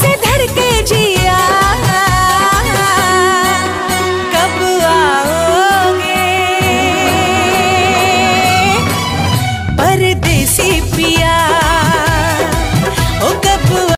से धड़के